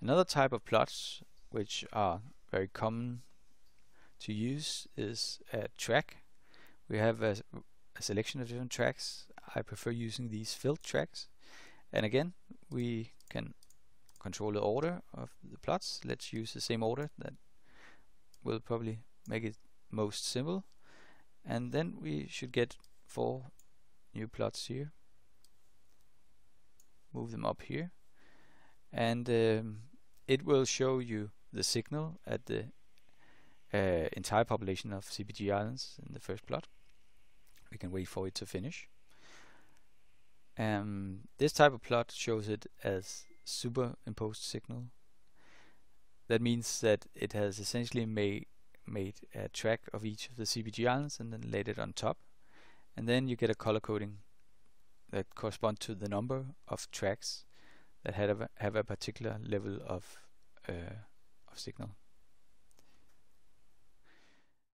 Another type of plots which are very common to use is a track. We have a, a selection of different tracks. I prefer using these filled tracks. And again, we can control the order of the plots. Let's use the same order that will probably make it most simple. And then we should get four new plots here. Move them up here. And um, it will show you the signal at the uh, entire population of CPG islands in the first plot. We can wait for it to finish. Um, this type of plot shows it as superimposed signal. That means that it has essentially made made a track of each of the CPG islands and then laid it on top. And then you get a color coding that corresponds to the number of tracks that have a, have a particular level of uh, of signal.